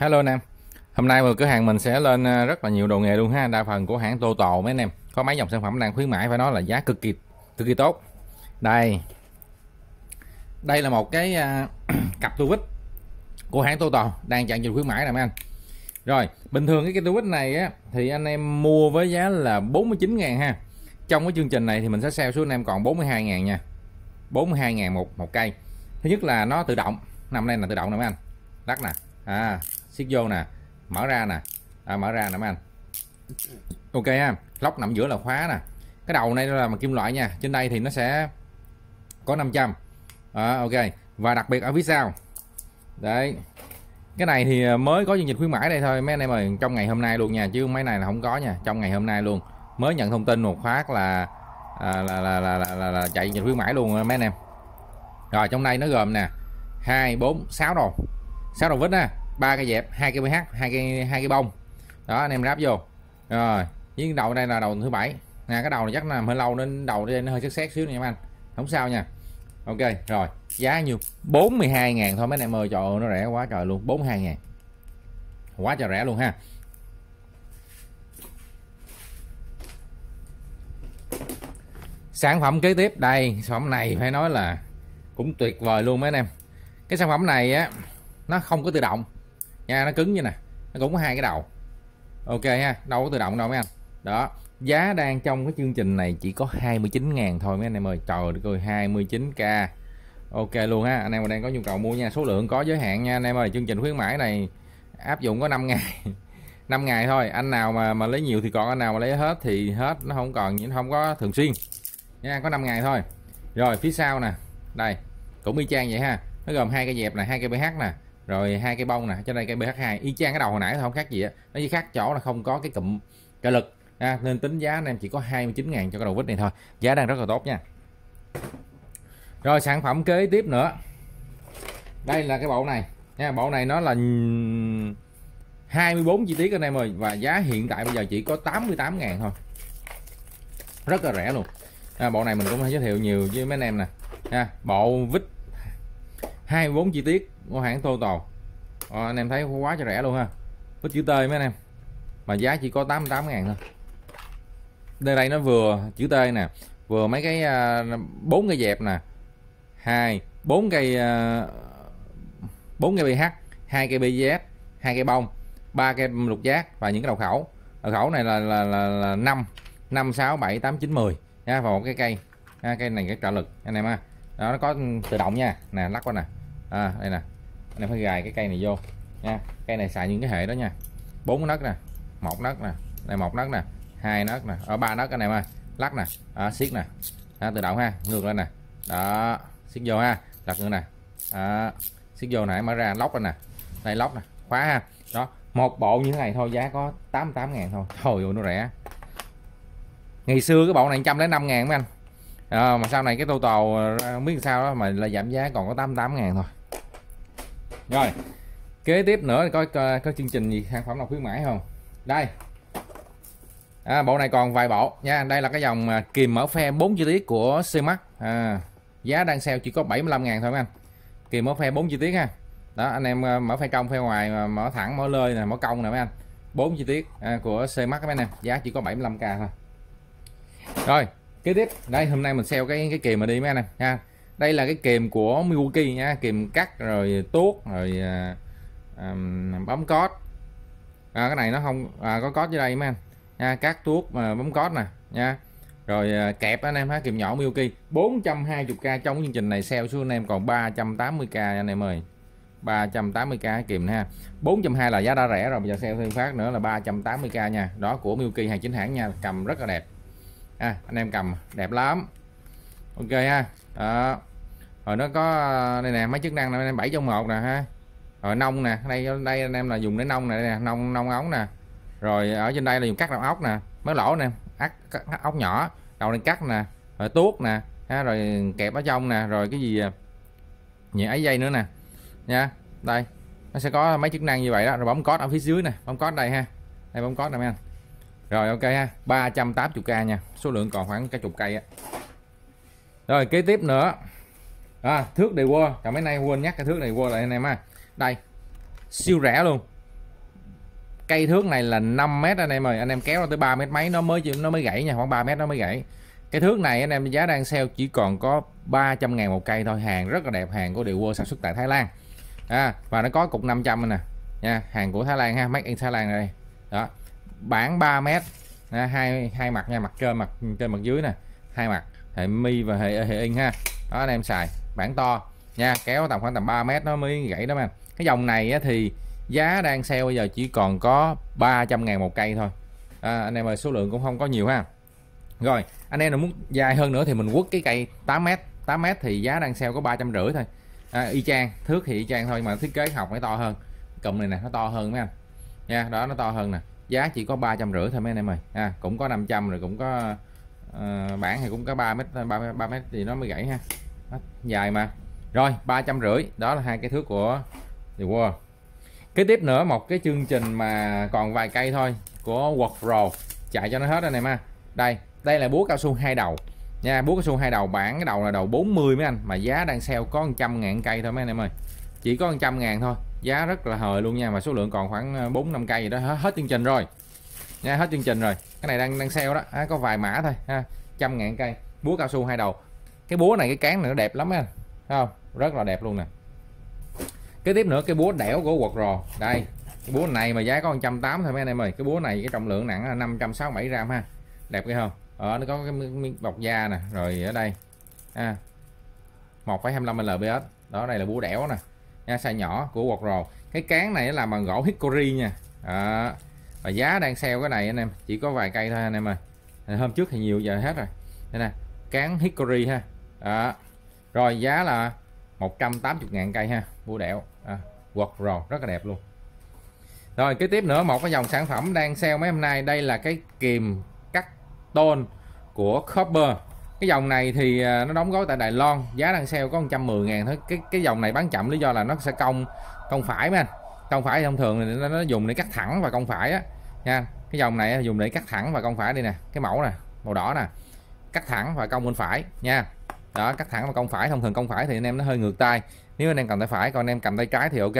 Hello anh em. Hôm nay vào cửa hàng mình sẽ lên ờ, rất là nhiều đồ nghề luôn ha. Đa phần của hãng Toto mấy anh em. Có mấy dòng sản phẩm đang khuyến mãi phải nói là giá cực kỳ cực kỳ tốt. Đây. Đây là một cái uh, cặp tu vít của hãng Toto đang chạy nhiều khuyến mãi nè mấy anh. Rồi bình thường cái cái tu vít này á Thì anh em mua với giá là 49 ngàn ha. Trong cái chương trình này thì mình sẽ sale xuống anh em còn 42 ngàn nha. 42 ngàn một, một cây. Thứ nhất là nó tự động. Năm nay là tự động nè mấy anh. Đắt nè. À siết vô nè mở ra nè. À, mở ra nè mấy anh. Ok ha lóc nằm giữa là khóa nè. Cái đầu này là bằng kim loại nha trên đây thì nó sẽ có 500 à, ok và đặc biệt ở phía sau. Đấy. Cái này thì mới có chương trình khuyến mãi đây thôi mấy anh em ơi trong ngày hôm nay luôn nha chứ mấy này là không có nha trong ngày hôm nay luôn. Mới nhận thông tin một phát là à, là, là, là, là, là, là chạy chương trình khuyến mãi luôn mấy anh em. Rồi trong đây nó gồm nè hai bốn sáu đầu sáu đầu vít ha ba cây dẹp hai cây bh hai cây hai cây bông. Đó, anh em ráp vô. Rồi, với đầu đây là đầu thứ bảy. Nè, cái đầu này chắc là hơi lâu nên đầu đây nó hơi xét xét xíu nha anh. Không sao nha. Ok, rồi, giá nhiêu? 42 ngàn thôi mấy anh em ơi. Trời ơi, nó rẻ quá trời luôn 42 ngàn. Quá trời rẻ luôn ha. Sản phẩm kế tiếp, đây, sản phẩm này phải nói là cũng tuyệt vời luôn mấy anh em. Cái sản phẩm này á, nó không có tự động nha, nó cứng như nè. Nó cũng có hai cái đầu. Ok ha, đâu có tự động đâu mấy anh. Đó, giá đang trong cái chương trình này chỉ có 29 ngàn thôi mấy anh em ơi. Trời ơi 29k ok luôn ha, anh em mà đang có nhu cầu mua nha. Số lượng có giới hạn nha anh em ơi. Chương trình khuyến mãi này áp dụng có 5 ngày. 5 ngày thôi, anh nào mà mà lấy nhiều thì còn, anh nào mà lấy hết thì hết, nó không còn, nó không có thường xuyên. Nha, có 5 ngày thôi. Rồi, phía sau nè. Đây, cũng y chang vậy ha. Nó gồm hai cái dẹp này hai cái bh nè rồi hai cây bông nè cho đây cây BH2 y chang cái đầu hồi nãy không khác gì á. Nó chỉ khác chỗ là không có cái cụm trợ lực à, nên tính giá anh em chỉ có 29 ngàn cho cái đầu vít này thôi. Giá đang rất là tốt nha. Rồi sản phẩm kế tiếp nữa. Đây là cái bộ này nha bộ này nó là 24 chi tiết anh em ơi và giá hiện tại bây giờ chỉ có 88 ngàn thôi. Rất là rẻ luôn. À, bộ này mình cũng giới thiệu nhiều với mấy anh em nè. À, bộ vít 24 chi tiết của hãng Total. À, anh em thấy quá cho rẻ luôn ha. Với chữ T mấy anh em. Mà giá chỉ có 88 ngàn thôi. Đây đây nó vừa chữ T nè. Vừa mấy cái à, bốn cây dẹp nè. Hai bốn cây à, bốn cây BH hai cây BZ hai cây bông ba cây lục giác và những cái đầu khẩu. Đầu khẩu này là là là, là 5 5 6 7 8 9 10 nha và một cái cây. Ha, cây này cái trợ lực anh em ha. Đó nó có tự động nha. Nè lắc qua nè. À, đây nè anh em phải gài cái cây này vô nha. Cây này xài những cái hệ đó nha. Bốn nấc nè một nấc nè này một nấc nè hai nấc nè ở ba nấc anh em ơi. Lắc nè đó, siết nè. Đó, tự động ha ngược lên nè. Đó siết vô ha đặt ngược nè. Đó, siết vô nãy mở ra lóc lên nè. Đây lóc nè khóa ha. Đó một bộ như thế này thôi giá có 88 ngàn thôi. Thôi ơi nó rẻ. Ngày xưa cái bộ này trăm lấy năm ngàn mấy anh. À, mà sau này cái tô tàu biết sao đó mà là giảm giá còn có 88 ngàn thôi rồi kế tiếp nữa có, có có chương trình gì sản phẩm nào khuyến mãi không? Đây. À, bộ này còn vài bộ nha đây là cái dòng à, kìm mở phe 4 chi tiết của C-Max à, giá đang sale chỉ có 75 ngàn thôi anh. Kìm mở phe 4 chi tiết ha. Đó anh em à, mở phe trong phe ngoài mở thẳng mở lơi nè mở cong nè mấy anh. 4 chi tiết à, của C-Max anh em giá chỉ có 75k thôi. Rồi kế tiếp. Đây hôm nay mình sale cái cái kìm mà đi mấy anh em nha đây là cái kìm của Milwaukee nha kìm cắt rồi tuốt rồi à, à, bấm cót, à, cái này nó không à, có cót dưới đây mấy anh. Nha cắt tuốt mà bấm cót nè nha. Rồi à, kẹp anh em ha kìm nhỏ Milwaukee. 420k trong chương trình này sale xuống anh em còn 380k anh em ơi. 380k kìm ha. 420 là giá đã rẻ rồi bây giờ sale thêm phát nữa là 380k nha. Đó của Milwaukee hàng chính hãng nha cầm rất là đẹp. À, anh em cầm đẹp lắm. Ok ha đó rồi nó có à, đây nè mấy chức năng này bảy trong một nè ha. Rồi nông nè đây đây anh em là dùng để nông này nè nông nông ống nè. Rồi ở trên đây là dùng cắt đầu ốc nè mấy lỗ nè ắt ốc nhỏ đầu này cắt nè rồi tuốt nè ha, rồi kẹp ở trong nè rồi cái gì à, nhẹ ấy dây nữa nè nha. Đây nó sẽ có mấy chức năng như vậy đó rồi bấm code ở phía dưới nè bấm code đây ha. Đây bấm code nè mấy anh. Rồi ok ha 380k nha số lượng còn khoảng cả chục cây á. Rồi kế tiếp nữa à, thước đầy qua cả mấy nay quên nhắc cái thước này qua lại anh em ha đây siêu rẻ luôn. Cây thước này là 5 mét anh em ơi. Anh em kéo tới 3 mét mấy nó mới nó mới gãy nha khoảng 3 mét nó mới gãy. Cái thước này anh em giá đang sale chỉ còn có 300 ngàn một cây thôi. Hàng rất là đẹp hàng của Điều World sản xuất tại Thái Lan. À, và nó có cục 500 nè. Nha hàng của Thái Lan ha make in Thái Lan đây. Đó bản 3 mét. À, hai hai mặt nha mặt trên mặt trên mặt dưới nè. Hai mặt hệ mi và hệ hệ in ha. Đó anh em xài bản to. Nha kéo tầm khoảng tầm 3 mét nó mới gãy đó mà. Cái dòng này á, thì giá đang sale bây giờ chỉ còn có 300 ngàn một cây thôi. À, anh em ơi số lượng cũng không có nhiều ha. Rồi anh em nào muốn dài hơn nữa thì mình quất cái cây 8 mét. 8 mét thì giá đang sale có ba trăm rưỡi thôi. À, y chang thước thì y chang thôi mà thiết kế học phải to hơn. Cụm này nè nó to hơn mấy anh. Nha đó nó to hơn nè. Giá chỉ có ba trăm rưỡi thôi mấy anh em ơi. À, cũng có 500 rồi cũng có ờ, uh, bản thì cũng có 3 mét 3, 3 mét thì nó mới gãy ha dài mà. Rồi ba trăm rưỡi. Đó là hai cái thước của The World. Kế tiếp nữa một cái chương trình mà còn vài cây thôi của Work Pro chạy cho nó hết anh em ha. Đây đây là búa cao su hai đầu. Nha búa cao su hai đầu bản cái đầu là đầu 40 mấy anh. Mà giá đang sale có 100 ngàn cây thôi mấy anh em ơi. Chỉ có 100 ngàn thôi. Giá rất là hời luôn nha. Mà số lượng còn khoảng ờ, 4 5 cây gì đó. Hết, hết chương trình rồi. Nha hết chương trình rồi. Cái này đang đang sale đó. À, có vài mã thôi ha. Trăm ngàn cây. Búa cao su hai đầu cái búa này cái cán này nó đẹp lắm anh. Thấy không? Rất là đẹp luôn nè. Kế tiếp nữa cái búa đẻo của quật rò. Đây cái búa này mà giá có 180 thôi mấy anh em ơi. Cái búa này cái trọng lượng nặng là 567 gram ha. Đẹp cái không? Ở nó có cái miếng bọc da nè rồi ở đây à, 1,25 lbs đó đây là búa đẻo nè. Nha size nhỏ của quật rồ cái cán này là bằng gỗ hickory nha. À, và giá đang sale cái này anh em chỉ có vài cây thôi anh em ơi. Hôm trước thì nhiều giờ hết rồi. Đây nè cán hickory ha đó. rồi giá là 180 ngàn cây ha búa đẹo. À, quật rò rất là đẹp luôn. Rồi kế tiếp nữa một cái dòng sản phẩm đang sale mấy hôm nay. Đây là cái kìm cắt tôn của Copper. Cái dòng này thì à, nó đóng gói tại Đài Loan giá đang sale có 110 ngàn thôi. Cái cái dòng này bán chậm lý do là nó sẽ công công phải mà cong công phải thông thường thì nó, nó dùng để cắt thẳng và công phải á. Nha cái dòng này dùng để cắt thẳng và công phải đây nè. Cái mẫu nè màu đỏ nè. Cắt thẳng và công bên phải nha đó cắt thẳng vào công phải. Thông thường công phải thì anh em nó hơi ngược tay. Nếu anh em cầm tay phải còn anh em cầm tay trái thì ok.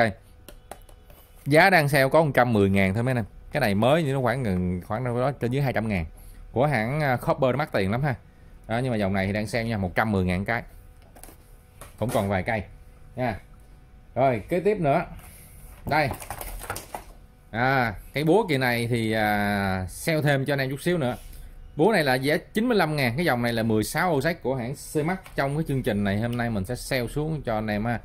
Giá đang sale có 110 ngàn thôi mấy anh em. Cái này mới thì nó khoảng gần khoảng đâu đó trên dưới 200 ngàn. Của hãng à, Copper nó mắc tiền lắm ha. Đó, nhưng mà dòng này thì đang sale nha 110 ngàn cái. Cũng còn vài cây. Nha. Rồi kế tiếp nữa. Đây. À cái búa kỳ này thì à, sale thêm cho anh em chút xíu nữa búa này là giá 95 ngàn cái dòng này là 16 ô sách của hãng C-Max trong cái chương trình này hôm nay mình sẽ sale xuống cho anh em ha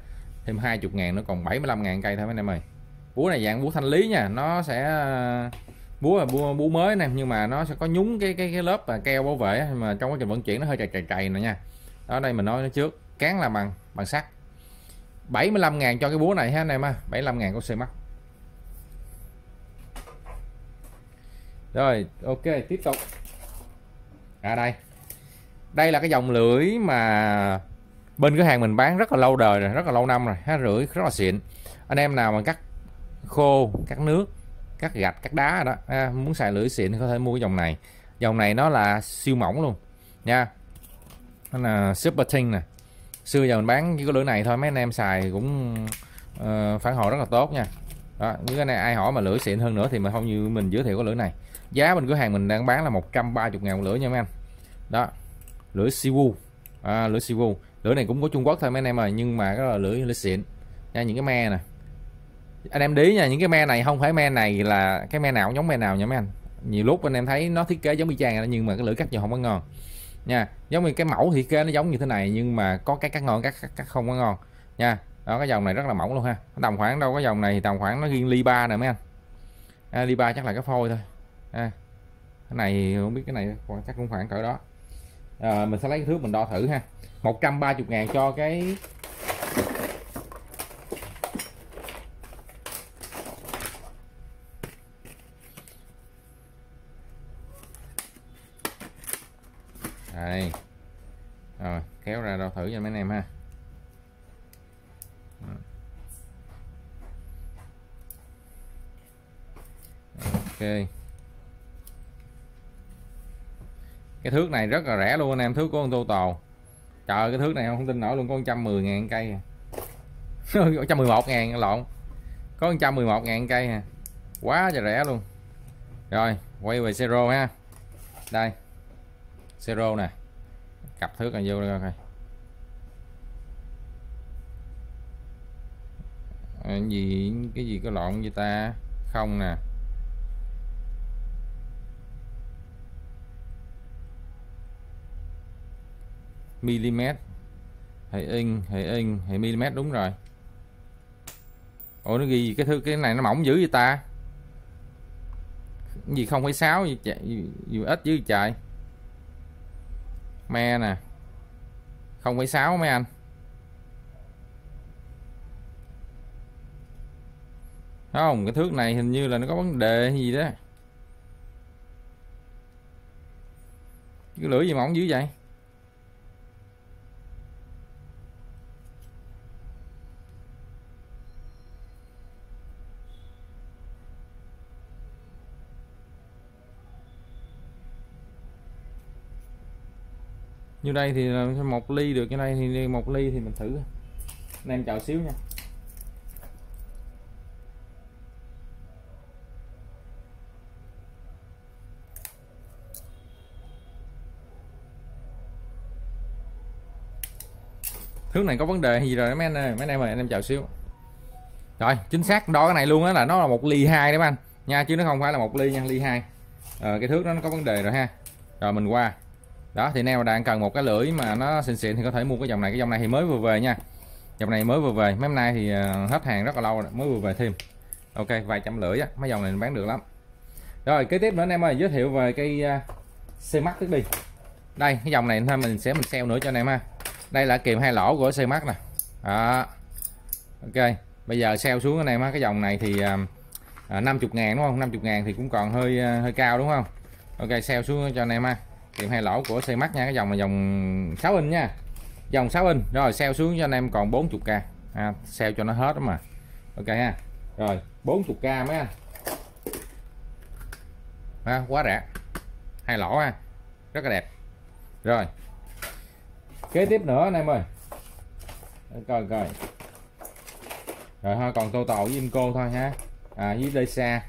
thêm 20 ngàn nó còn 75 ngàn cây thôi anh em ơi. Búa này dạng búa thanh lý nha nó sẽ búa là búa, búa mới nè nhưng mà nó sẽ có nhúng cái cái cái lớp keo bảo vệ mà trong quá trình vận chuyển nó hơi trầy trầy trầy nè nha. Đó đây mình nói nó trước cán là bằng bằng sắt. 75 ngàn cho cái búa này ha anh em ha 75 ngàn của Cmax rồi ok tiếp tục à đây. Đây là cái dòng lưỡi mà bên cửa hàng mình bán rất là lâu đời rồi rất là lâu năm rồi. Ha rưỡi rất là xịn. Anh em nào mà cắt khô cắt nước cắt gạch cắt đá đó à, muốn xài lưỡi xịn thì có thể mua cái dòng này. Dòng này nó là siêu mỏng luôn nha. Nó là super thin nè. Xưa giờ mình bán cái lưỡi này thôi mấy anh em xài cũng uh, phản hồi rất là tốt nha đó nếu cái này ai hỏi mà lưỡi xịn hơn nữa thì mình không như mình giới thiệu cái lưỡi này. Giá bên cửa hàng mình đang bán là 130 ngàn một lưỡi nha mấy anh. Đó lưỡi siwu à, lưỡi siwu lưỡi này cũng có Trung Quốc thôi mấy anh em ơi nhưng mà cái là lưỡi lưỡi xịn. Nha những cái me nè. Anh em để nha những cái me này không phải me này là cái me nào cũng giống me nào nha mấy anh. Nhiều lúc anh em thấy nó thiết kế giống y chang nhưng mà cái lưỡi cắt nhiều không có ngon. Nha giống như cái mẫu thiết kế nó giống như thế này nhưng mà có cái cắt ngon cắt, cắt, cắt không có ngon. Nha đó cái dòng này rất là mỏng luôn ha. Tầm khoảng đâu cái dòng này thì tầm khoảng nó riêng ly ba nè mấy anh. À, ly ba chắc là cái phôi thôi. À, cái này không biết cái này chắc cũng khoảng cỡ đó. À, mình sẽ lấy cái thước mình đo thử ha. 130 ngàn cho cái đây. Rồi kéo ra đo thử cho mấy anh em ha. Ok. Cái thước này rất là rẻ luôn anh em, thước của con tô tàu. trời cái thước này không tin nổi luôn, có 110 ngàn cây à. 111 ngàn lộn. Có 111 ngàn cây à. Quá trời rẻ luôn. Rồi, quay về zero ha. Đây. Zero nè. Cặp thước là vô đây coi. Cái gì cái gì có lộn với ta? Không nè. Mm. Hệ in, hệ in, hệ mm đúng rồi. Ủa nó ghi cái thứ cái này nó mỏng dữ vậy ta. Cái gì không phải sáu gì, gì, gì ít dữ trời. Me nè. Không phải sáu mấy anh. Không cái thước này hình như là nó có vấn đề gì đó. Cái lưỡi gì mỏng dữ vậy? Như đây thì một ly được như đây thì một ly thì mình thử. Anh em chờ xíu nha. Thước này có vấn đề gì rồi mấy anh ơi? Mấy anh em ơi anh em chào xíu. Rồi chính xác đo cái này luôn á là nó là một ly hai đấy anh. Nha chứ nó không phải là một ly nha ly hai. Ờ, cái thước nó có vấn đề rồi ha. Rồi mình qua đó thì nếu mà đang cần một cái lưỡi mà nó xịn xịn thì có thể mua cái dòng này. Cái dòng này thì mới vừa về nha. Dòng này mới vừa về. Mấy hôm nay thì ờ, hết hàng rất là lâu rồi mới vừa về thêm. Ok vài trăm lưỡi á mấy dòng này bán được lắm. Rồi kế tiếp nữa anh em ơi giới thiệu về cây xe mắt tiếp đi. Đây cái dòng này thôi mình sẽ mình sale nữa cho anh em ha. Đây là kìm hai lỗ của xe mắt nè. Đó. Ok bây giờ sale xuống anh em ha. Cái dòng này thì ờ, ờ, uh, 50 ngàn đúng không? 50 ngàn thì cũng còn hơi uh, hơi cao đúng không? Ok sale xuống cho anh em ha kìm hai lỗ của xe mắt nha. Cái dòng là dòng 6 inch nha. Dòng 6 inch. Rồi sale xuống cho anh em còn 40k à, sale cho nó hết đó mà. Ok ha. Rồi 40k mấy anh? À, quá rẻ. Hai lỗ ha. Rất là đẹp. Rồi. Kế tiếp nữa anh em ơi. Coi coi rồi thôi còn tô tàu với Inco thôi ha. À, với xa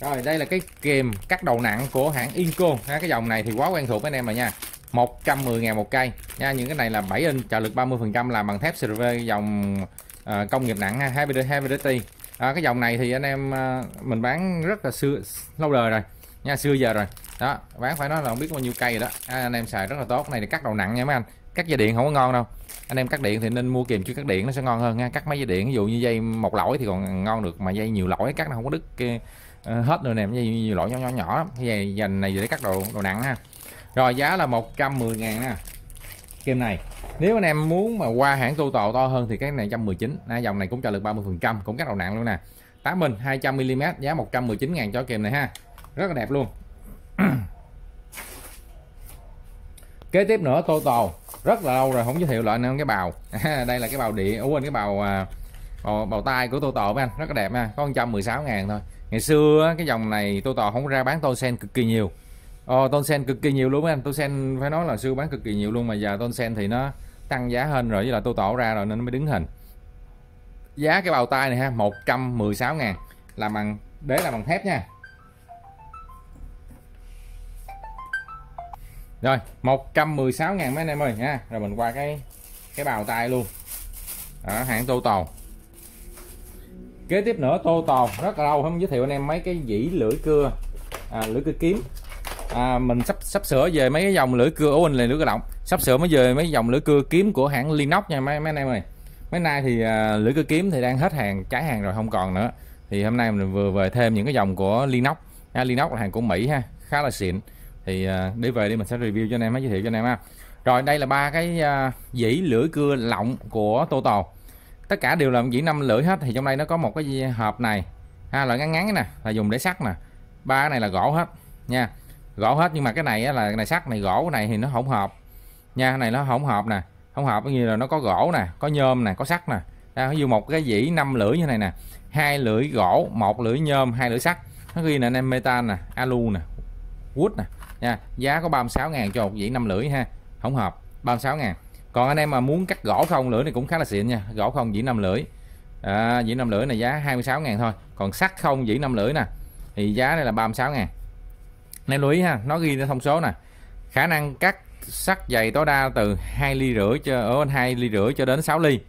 rồi đây là cái kìm cắt đầu nặng của hãng Inco. Ha, cái dòng này thì quá quen thuộc với anh em rồi nha. 110 ngàn một cây. Nha những cái này là 7 inch trợ lực 30 phần trăm làm bằng thép CRV dòng uh, công nghiệp nặng ha Heavy, heavy duty. À, cái dòng này thì anh em uh, mình bán rất là xưa lâu đời rồi. Nha xưa giờ rồi. Đó bán phải nói là không biết bao nhiêu cây rồi đó. À, anh em xài rất là tốt. Cái này thì cắt đầu nặng nha mấy anh. Cắt dây điện không có ngon đâu. Anh em cắt điện thì nên mua kìm chứ cắt điện nó sẽ ngon hơn nha. Cắt mấy dây điện ví dụ như dây một lỗi thì còn ngon được mà dây nhiều lỗi cắt nó không có đứt kia Ờ, hết rồi nè như, như loại nhỏ nhỏ nhỏ. Cái cái dành này để cắt đồ đồ nặng ha. Rồi giá là 110 ngàn nè kem này. Nếu anh em muốn mà qua hãng tô tàu to hơn thì cái này 119 à, dòng này cũng cho lực 30 phần trăm cũng cắt đầu nặng luôn nè. 8 inch 200 mm giá 119 ngàn cho kèm này ha. Rất là đẹp luôn. Kế tiếp nữa tô tàu rất là lâu rồi không giới thiệu lại nên cái bào. À, đây là cái bào địa quên cái bào, à, bào bào tay của tô tàu anh? Rất là đẹp nha có 116 ngàn thôi ngày xưa cái dòng này tôi tò không ra bán tôn sen cực kỳ nhiều. Ồ, tôn sen cực kỳ nhiều luôn anh. Tôn sen phải nói là xưa bán cực kỳ nhiều luôn mà giờ tôn sen thì nó tăng giá hơn rồi với là tôi tỏ ra rồi nên nó mới đứng hình. Giá cái bào tay này ha 116 ngàn. Làm bằng đế là bằng thép nha. Rồi 116 ngàn mấy anh em ơi nha. Rồi mình qua cái cái bào tay luôn. Ở hãng tô tàu kế tiếp nữa tô tò rất là lâu không giới thiệu anh em mấy cái dĩ lưỡi cưa. À, lưỡi cưa kiếm. À, mình sắp sắp sửa về mấy cái dòng lưỡi cưa. Ố này lưỡi cơ động. Sắp sửa mới về mấy dòng lưỡi cưa kiếm của hãng Linux nha mấy, mấy anh em ơi. Mấy nay thì à, lưỡi cưa kiếm thì đang hết hàng trái hàng rồi không còn nữa. Thì hôm nay mình vừa về thêm những cái dòng của Linux à, Linux là hàng của Mỹ ha khá là xịn. Thì à, để về đi mình sẽ review cho anh em giới thiệu cho anh em ha. Rồi đây là ba cái à, dĩ lưỡi cưa lọng của Total tất cả đều là dĩ năm lưỡi hết, thì trong đây nó có một cái hộp này. Ha, loại ngắn ngắn nè, là dùng để sắt nè. Ba cái này là gỗ hết, nha. Gỗ hết, nhưng mà cái này là cái này sắt, này gỗ này thì nó hỗn hợp. Nha, cái này nó hỗn hợp nè. Hỗn hợp như là nó có gỗ nè, có nhôm nè, có sắt nè. Ví dụ một cái dĩ năm lưỡi như này nè. Hai lưỡi gỗ, một lưỡi nhôm, hai lưỡi sắt. Nó ghi là anh em metan nè, alu nè, wood nè. Nha, giá có 36 ngàn cho một dĩ năm lưỡi ha, hỗn hợp 36 ngàn còn anh em mà muốn cắt gỗ không lưỡi này cũng khá là xịn nha. Gỗ không dĩ năm lưỡi. À, dĩ năm lưỡi này giá 26 ngàn thôi. Còn sắt không dĩ năm lưỡi nè. Thì giá đây là 36 ngàn. Nên lưu ý ha nó ghi ra thông số nè. Khả năng cắt sắt dày tối đa từ 2 ly rưỡi cho ở 2 ly rưỡi cho đến 6 ly.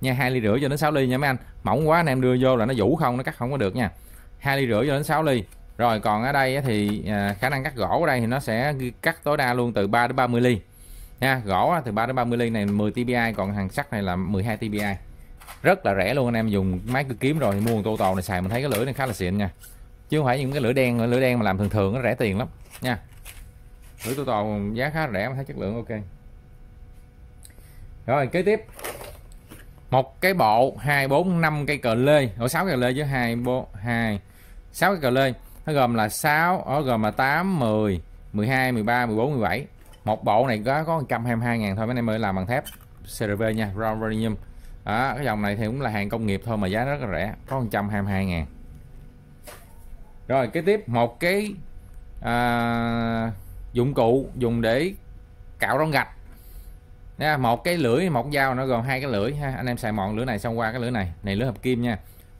Nha 2 ly rưỡi cho đến 6 ly nha mấy anh. Mỏng quá anh em đưa vô là nó vũ không nó cắt không có được nha. 2 ly rưỡi cho đến 6 ly. Rồi còn ở đây thì à, khả năng cắt gỗ ở đây thì nó sẽ cắt tối đa luôn từ 3 đến 30 ly nha gỗ từ 3 đến 30 ly này 10 TPI còn hàng sắt này là 12 TPI rất là rẻ luôn, anh em dùng máy cơ kiếm rồi mua tô tàu này xài, mình thấy cái lưỡi này khá là xịn nha. Chứ không phải những cái lưỡi đen lưỡi đen mà làm thường thường nó rẻ tiền lắm, nha. Lưỡi tô tàu giá khá rẻ mà thấy chất lượng ok. Rồi, kế tiếp. Một cái bộ hai bốn năm cây cờ lê. Ở sáu cây lê với hai, bốn, hai. Sáu cái cờ lê. Nó gồm là 6 ở gồm là 8 10 12 13 14 17 một bộ này có có 122 ngàn thôi mấy em ơi làm bằng thép CRV nha Round đó, cái dòng này thì cũng là hàng công nghiệp thôi mà giá rất là rẻ có 122 ngàn. Rồi kế tiếp một cái à, dụng cụ dùng để cạo rong gạch. Nha một cái lưỡi một dao nó gồm hai cái lưỡi ha. Anh em xài mọn lưỡi này xong qua cái lưỡi này này lưỡi hợp kim nha.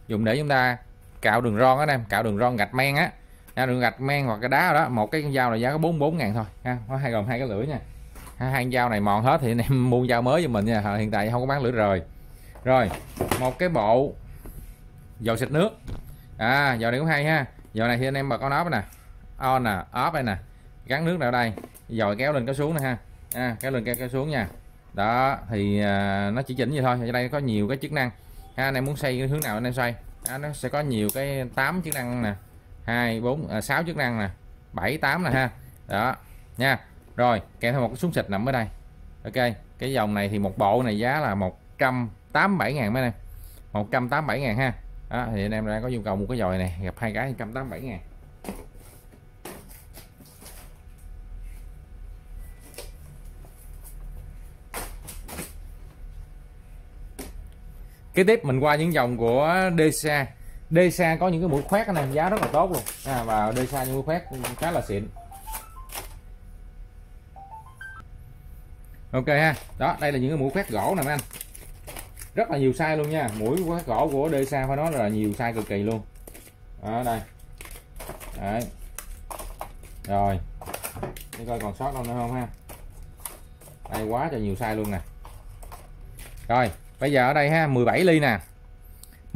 Dùng để chúng ta cạo đường ron á em cạo đường ron gạch men á nha, đường gạch men hoặc cái đá đó một cái con dao này giá có 44 ngàn thôi ha có hai gồm hai cái lưỡi nha. Hai dao này mòn hết thì anh em mua dao mới cho mình nha hiện tại không có bán lưỡi rồi rồi một cái bộ dầu xịt nước. À dầu này cũng hay ha dầu này thì anh em bật con ốp nè on nè ốp đây nè gắn nước vào đây dầu kéo lên kéo xuống nè ha. À, kéo lên kéo, kéo xuống nha. Đó thì à, nó chỉ chỉnh vậy thôi ở đây có nhiều cái chức năng. Ha anh em muốn xây cái hướng nào anh em xoay? À, nó sẽ có nhiều cái tám chức năng nè hai bốn à, sáu chức năng nè. Bảy tám nè ha. Đó nha. Rồi kèm theo một cái súng xịt nằm ở đây. Ok cái dòng này thì một bộ này giá là 187 ngàn mấy em. 187 ngàn ha. Đó, thì anh em đang có nhu cầu mua cái dòi này gặp hai cái 187 ngàn. Kế tiếp mình qua những dòng của DCA DSA có những cái mũi khoét này giá rất là tốt luôn. À, và DSA những mũi khoét khá là xịn. Ok ha. Đó đây là những cái mũi khoét gỗ nè mấy anh. Rất là nhiều size luôn nha. Mũi khoét gỗ của DSA phải nói là nhiều size cực kỳ luôn. Ở đây. Đấy. rồi. Để coi còn sót đâu nữa không ha? Đây quá trời nhiều size luôn nè. Rồi bây giờ ở đây ha 17 ly nè.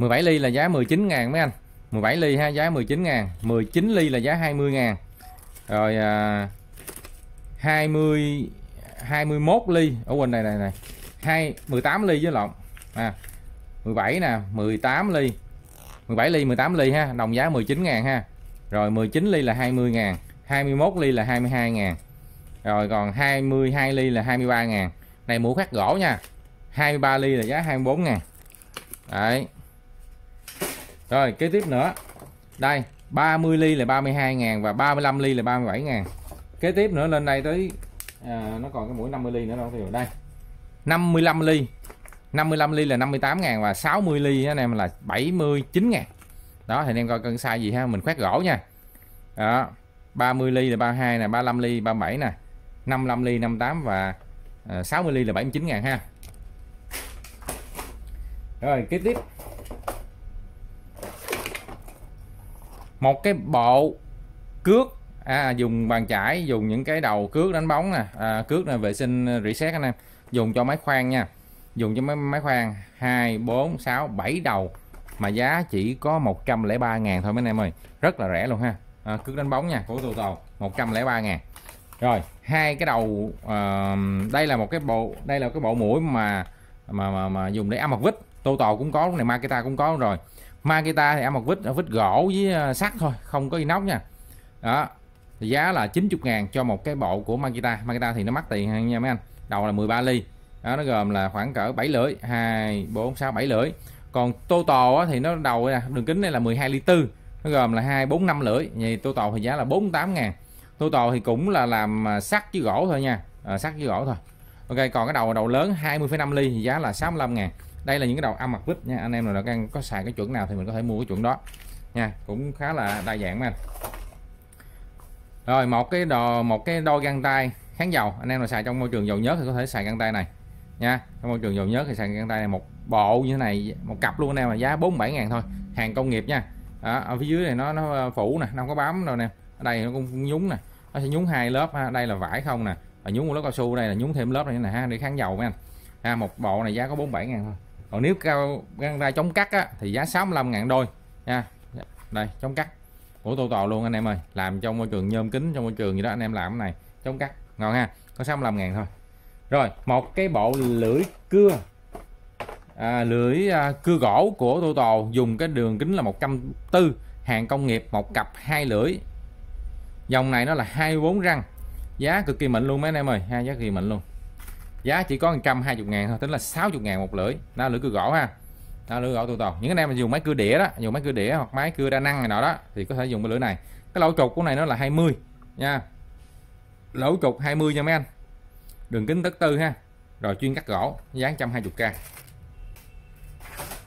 17 ly là giá 19 ngàn mấy anh. 17 ly ha giá 19 ngàn. 19 ly là giá 20 ngàn. Rồi à, 20 21 ly. Ở quên này này này hai 18 ly với lộn. À 17 nè 18 ly. 17 ly 18 ly ha đồng giá 19 ngàn ha. Rồi 19 ly là 20 ngàn. 21 ly là 22 ngàn. Rồi còn 22 ly là 23 ngàn. Này mũ khắc gỗ nha. 23 ly là giá 24 ngàn. Đấy rồi kế tiếp nữa. Đây 30 ly là 32 ngàn và 35 ly là 37 ngàn. Kế tiếp nữa lên đây tới à, nó còn cái mũi 50 ly nữa đâu thì đây 55 ly. 55 ly là 58 ngàn và 60 ly anh em là 79 ngàn. Đó thì anh em coi cân size gì ha mình khoét gỗ nha. Đó 30 ly là 32 nè 35 ly 37 nè. 55 ly 58 và à, 60 ly là 79 ngàn ha. Rồi kế tiếp. Một cái bộ cước à, dùng bàn chải dùng những cái đầu cước đánh bóng nè à, cước này vệ sinh à, reset anh em. Dùng cho máy khoan nha. Dùng cho máy máy khoan 2 4 6 7 đầu mà giá chỉ có 103 ngàn thôi mấy anh em ơi. Rất là rẻ luôn ha. À, cước đánh bóng nha của tù tàu 103 ngàn. Rồi hai cái đầu à, đây là một cái bộ đây là cái bộ mũi mà mà mà, mà dùng để ăn mặc vít. Tô tàu cũng có này Makita cũng có rồi. Makita thì em một vít vít gỗ với ờ, sắt thôi không có inox nha. Đó giá là 90 ngàn cho một cái bộ của Makita Makita thì nó mắc tiền nha mấy anh. Đầu là 13 ly. Đó nó gồm là khoảng cỡ 7 lưỡi 2 4 6 7 lưỡi. Còn Total thì nó đầu nè đường kính này là 12 ly tư. Nó gồm là 2 4 5 lưỡi. Thì Total thì giá là 48 ngàn. Total thì cũng là làm ờ, sắt với gỗ thôi nha. À, sắt với gỗ thôi. Ok còn cái đầu đầu lớn 20,5 ly thì giá là 65 ngàn đây là những cái đầu âm mặt vít nha. Anh em nào đang có xài cái chuẩn nào thì mình có thể mua cái chuẩn đó. Nha cũng khá là đa dạng mà. Anh rồi một cái đồ một cái đôi găng tay kháng dầu. Anh em nào xài trong môi trường dầu nhớt thì có thể xài găng tay này. Nha trong môi trường dầu nhớt thì xài găng tay này một bộ như thế này một cặp luôn anh em là giá 47 ngàn thôi. Hàng công nghiệp nha. Đó, ở phía dưới này nó nó phủ nè không có bám đâu nè. Ở đây nó cũng nhúng nè nó sẽ nhúng hai lớp ha. đây là vải không nè và nhúng một lớp cao su đây là nhúng thêm lớp này nè ha để kháng dầu nha ha, một bộ này giá có 47 ngàn thôi còn nếu cao găng ra chống cắt á, thì giá 65 ngàn đôi. Nha. Đây chống cắt. Của tô tò luôn anh em ơi. Làm trong môi trường nhôm kính trong môi trường gì đó anh em làm cái này chống cắt. Ngon ha có 65 ngàn thôi. Rồi một cái bộ lưỡi cưa. À, lưỡi à, cưa gỗ của tô tò dùng cái đường kính là 140 hàng công nghiệp một cặp hai lưỡi. Dòng này nó là 24 răng. Giá cực kỳ mịn luôn mấy anh em ơi ha giá cực kỳ mịn luôn giá chỉ có 120 ngàn thôi, tính là 60 ngàn một lưỡi. Đó lưỡi cưa gỗ ha. Đó lưỡi gỗ tụ tồn những anh em mà dùng máy cưa đĩa đó, dùng máy cưa đĩa hoặc máy cưa đa năng này nọ đó, thì có thể dùng cái lưỡi này. Cái lỗ trục của này nó là 20 nha. Lỗ trục 20 nha mấy anh. Đường kính tất tư ha. Rồi chuyên cắt gỗ giá 120k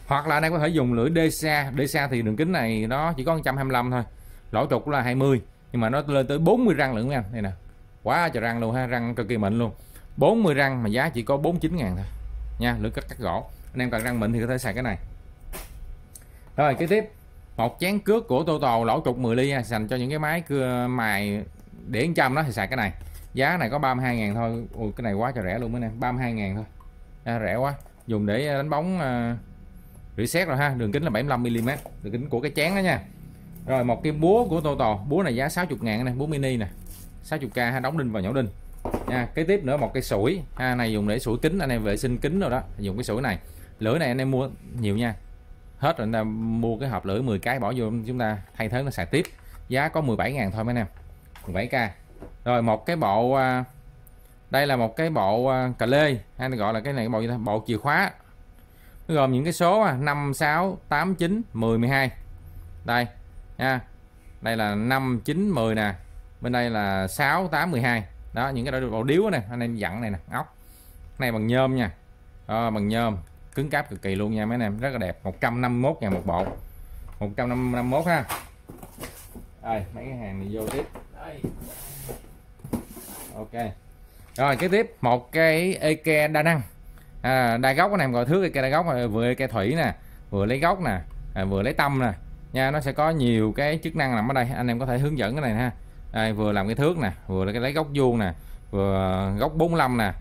hoặc là anh em có thể dùng lưỡi DSA DSA thì đường kính này nó chỉ có 125 thôi. Lỗ trục là 20 nhưng mà nó lên tới 40 răng lượng anh. Đây nè. Quá trời răng luôn ha, răng cực kỳ mạnh luôn. 40 răng mà giá chỉ có 49 ngàn thôi. Nha lưỡi cắt cắt gỗ. Anh em cần răng mịn thì có thể xài cái này. Rồi kế tiếp. Một chén cước của tô lỗ trục 10 ly dành cho những cái máy cưa mài để trăm đó thì xài cái này. Giá này có 32 ngàn thôi. Ui, cái này quá trời rẻ luôn mấy nè 32 ngàn thôi. À, rẻ quá. Dùng để à, đánh bóng à, uh, rỉ sét rồi ha. Đường kính là 75mm đường kính của cái chén đó nha. Rồi một cái búa của tô búa này giá 60 ngàn này búa mini nè. 60k ha đóng đinh và nhổ đinh nha kế tiếp nữa, một cái sủi. Ha, này dùng để sủi kính, anh em vệ sinh kính rồi đó, dùng cái sủi này. Lưỡi này anh em mua nhiều nha. Hết rồi, anh ta mua cái hộp lưỡi 10 cái bỏ vô, chúng ta thay thế nó xài tiếp. Giá có 17.000 thôi, mấy anh em. 17k rồi, một cái bộ à, đây là một cái bộ à, cà lê. Hay gọi là cái này bộ gì ta? bộ chìa khóa. Nó gồm những cái số 5 6 8 9 10 12 đây, nha. Đây là 5 9 10 nè. Bên đây là 6 8 12 đó những cái bộ điếu này anh em dặn này nè ốc. Này bằng nhôm nha. Đó, bằng nhôm. Cứng cáp cực kỳ luôn nha mấy anh em rất là đẹp. 151 ngàn một bộ. 151 ha. Rồi mấy cái hàng này vô tiếp. Đây. ok. Rồi kế tiếp một cái eke đa năng. À, đa góc anh em gọi thước eke đa góc à, vừa eke thủy nè vừa lấy góc nè à, vừa lấy tâm nè. Nha nó sẽ có nhiều cái chức năng nằm ở đây anh em có thể hướng dẫn cái này ha đây, vừa làm cái thước nè vừa cái lấy góc vuông nè vừa góc 45 nè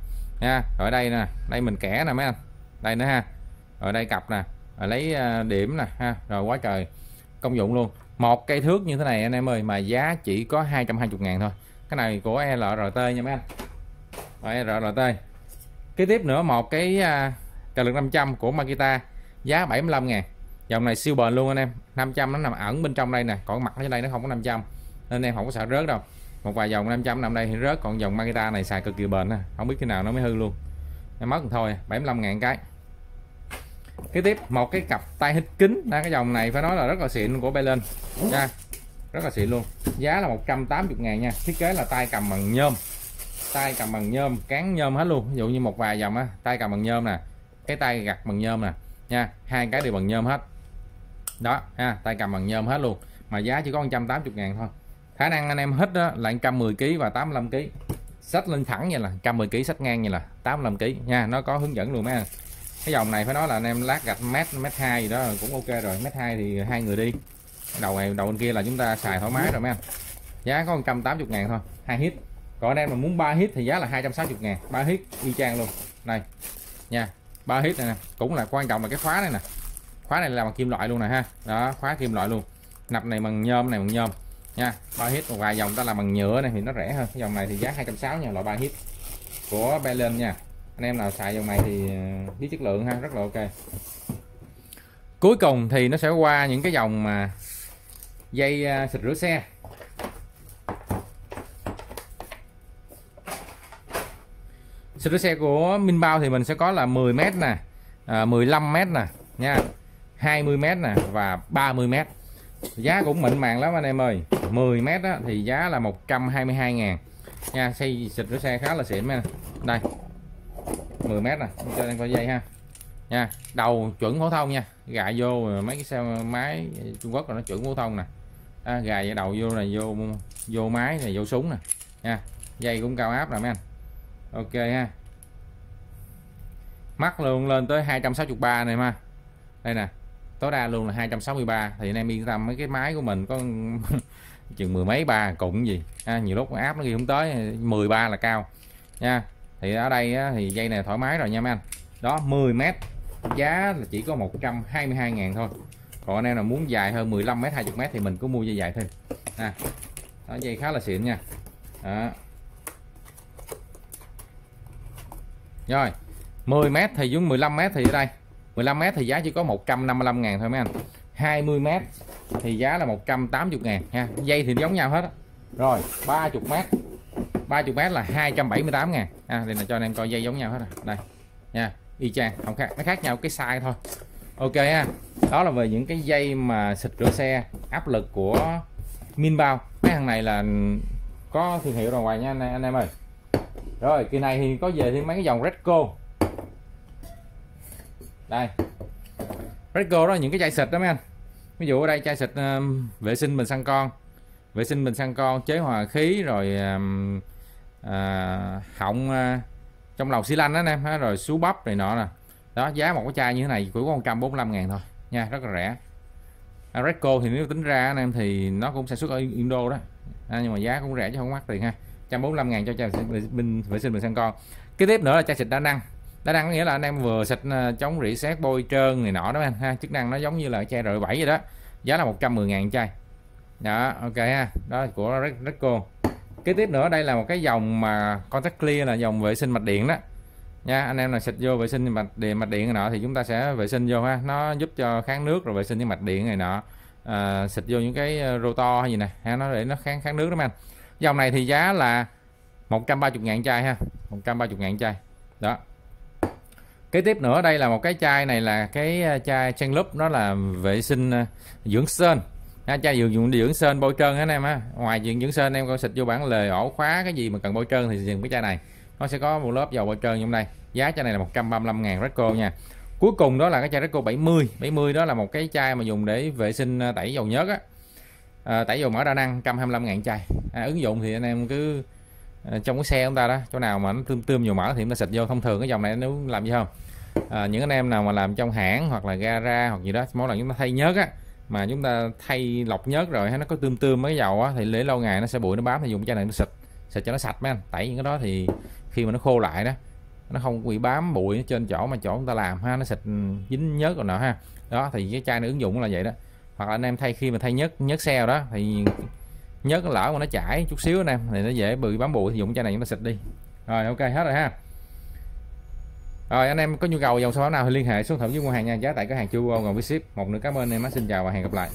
nha ở đây nè đây mình kẻ nè mấy anh. Đây nữa ha. Ở đây cặp nè rồi lấy à, điểm nè ha. Rồi quá trời công dụng luôn. Một cây thước như thế này anh em ơi mà giá chỉ có 220 ngàn thôi. Cái này của LRT nha mấy anh. Rồi LRT kế tiếp nữa một cái uh, cà lực 500 của Makita giá 75 ngàn. Dòng này siêu bền luôn anh em. 500 nó nằm ẩn bên trong đây nè còn mặt ở đây nó không có 500 nên em không có sợ rớt đâu. Một vài dòng 500 năm đây thì rớt, còn dòng Makita này xài cực kỳ bền nè không biết khi nào nó mới hư luôn. Em mất thôi 75 ngàn cái. Kế tiếp, một cái cặp tay hít kính. Đó, cái dòng này phải nói là rất là xịn của Belen nha, rất là xịn luôn. Giá là 180 ngàn nha. Thiết kế là tay cầm bằng nhôm. Tay cầm bằng nhôm, cán nhôm hết luôn. Ví dụ như một vài dòng á, tay cầm bằng nhôm nè, cái tay gặt bằng nhôm nè. Nha, hai cái đều bằng nhôm hết. Đó, ha, tay cầm bằng nhôm hết luôn. Mà giá chỉ có 180 ngàn thôi khả năng anh em hít đó là 110 kg và 85 kg sách lên thẳng như là 110 kg sách ngang như là 85 kg nha, nó có hướng dẫn luôn mấy anh. Cái dòng này phải nói là anh em lát gạch mét mét hai gì đó cũng ok rồi. Mét hai thì hai người đi. Đầu này, đầu bên kia là chúng ta xài thoải mái rồi mấy anh. Giá có 180 ngàn thôi, hai hit. Còn anh em mà muốn 3 hit thì giá là 260 ngàn. 3 hit y chang luôn. Đây nha 3 hit này nè. Cũng là quan trọng là cái khóa này nè. Khóa này là bằng kim loại luôn nè ha. Đó, khóa kim loại luôn. Nắp này bằng nhôm, này bằng nhôm nha ba hit. Một vài dòng đó là bằng nhựa này thì nó rẻ hơn. Cái dòng này thì giá 260 nha loại ba hit của Belen nha. Anh em nào xài dòng này thì ờ, biết chất lượng ha rất là ok. Cuối cùng thì nó sẽ qua những cái dòng mà dây ờ, xịt rửa xe. Xịt rửa xe của Minh Bao thì mình sẽ có là 10m nè ờ, à, 15m nè nha 20m nè và 30m giá cũng mịn màng lắm anh em ơi. 10 mét á, thì giá là 122 ngàn. Nha xây xịt rửa xe khá là xịn nha. Đây. 10 mét nè cho em coi dây ha. Nha đầu chuẩn phổ thông nha. Gài vô mấy cái xe máy Trung Quốc là nó chuẩn phổ thông nè. À, gài đầu vô này vô vô máy này vô súng nè. Nha dây cũng cao áp nè mấy anh. Ok ha. Mắc luôn lên tới 263 này mà. Đây nè tối đa luôn là 263 thì anh em yên tâm mấy cái máy của mình có chừng mười mấy ba cũng gì. À, nhiều lúc áp nó ghi không tới 13 là cao. Nha thì ở đây á, thì dây này thoải mái rồi nha mấy anh. Đó 10 mét giá là chỉ có 122 ngàn thôi. Còn anh em nào muốn dài hơn 15 mét 20 mét thì mình cứ mua dây dài thêm. À, đó, dây khá là xịn nha. Đó. rồi 10 mét thì dưới 15 mét thì ở đây. 15 mét thì giá chỉ có 155 ngàn thôi mấy anh. 20 mét thì giá là 180 ngàn ha. Dây thì giống nhau hết rồi 30 mét. 30 mét là 278 ngàn. À, đây là cho anh em coi dây giống nhau hết rồi. Đây nha y chang không khác nó khác nhau cái size thôi. Ok ha đó là về những cái dây mà xịt rửa xe áp lực của Minbao mấy thằng này là có thương hiệu rồi ngoài nha anh, anh em ơi. Rồi kỳ này thì có về thêm mấy cái dòng Redco đây. Rico đó những cái chai xịt đó mấy anh. Ví dụ ở đây chai xịt uh, vệ sinh bình xăng con. Vệ sinh bình xăng con chế hòa khí rồi uh, uh, họng uh, trong lầu xi lanh đó em rồi sú bắp này nọ nè. Đó giá một cái chai như thế này của có 145 ngàn thôi. Nha rất là rẻ. À, thì nếu tính ra anh em thì nó cũng sản xuất ở Indo đó. À, nhưng mà giá cũng rẻ chứ không mắc tiền ha. 145 ngàn cho chai vệ sinh vệ sinh bình xăng con. Cái tiếp nữa là chai xịt đa năng đa đang có nghĩa là anh em vừa xịt à, chống rỉ sét bôi trơn này nọ đó anh ha. Chức năng nó giống như là chai r 7 vậy đó. Giá là 110 ngàn chai. Đó ok ha. Đó của Redco kế tiếp nữa đây là một cái dòng mà contact clear là dòng vệ sinh mạch điện đó. Nha anh em là xịt vô vệ sinh mạch điện mạch điện này nọ thì chúng ta sẽ vệ sinh vô ha. Nó giúp cho kháng nước rồi vệ sinh những mạch điện này nọ. À, xịt vô những cái à, rotor hay gì nè. Ha nó để nó kháng kháng nước đó anh. Dòng này thì giá là 130 ngàn chai ha. 130 ngàn chai. Đó kế tiếp nữa đây là một cái chai này là cái à, chai trang lúp nó là vệ sinh à, dưỡng sơn. Ha, chai dùng dưỡng dưỡng sơn bôi trơn anh em á ngoài chuyện dưỡng sơn em có xịt vô bản lề ổ khóa cái gì mà cần bôi trơn thì dùng cái chai này. Nó sẽ có một lớp dầu bôi trơn trong đây giá chai này là 135 ngàn Redco nha. Cuối cùng đó là cái chai Redco 70 70 đó là một cái chai mà dùng để vệ sinh à, tẩy dầu nhớt á. À, tẩy dầu mỡ đa năng 125 ngàn chai. À, ứng dụng thì anh em cứ Ờ, trong cái xe chúng ta đó chỗ nào mà nó tươm tươm nhiều mỡ thì chúng ta xịt vô thông thường cái dòng này nếu làm gì không? À, những anh em nào mà làm trong hãng hoặc là gara hoặc gì đó mỗi lần chúng ta thay nhớt á mà chúng ta thay lọc nhớt rồi hay nó có tươm tươm mấy dầu á thì lấy lâu ngày nó sẽ bụi nó bám thì dùng chai này nó xịt xịt cho nó sạch mấy anh. Tẩy những cái đó thì khi mà nó khô lại đó nó không bị bám bụi trên chỗ mà chỗ chúng ta làm ha nó xịt ừ, dính nhớt rồi nọ ha. Đó thì cái chai này ứng dụng là vậy đó. Hoặc là anh em thay khi mà thay nhớt nhớt xe đó thì nhớt lỡ mà nó chảy chút xíu anh em thì nó dễ bị bám bụi thì dùng chai này chúng ta xịt đi. Rồi, ok, hết rồi ha. Rồi, anh em có nhu cầu dòng số nào thì liên hệ số điện với mua hàng nha. Giá tại cửa hàng chu gồm với ship. Một nữa cảm ơn em xin chào và hẹn gặp lại.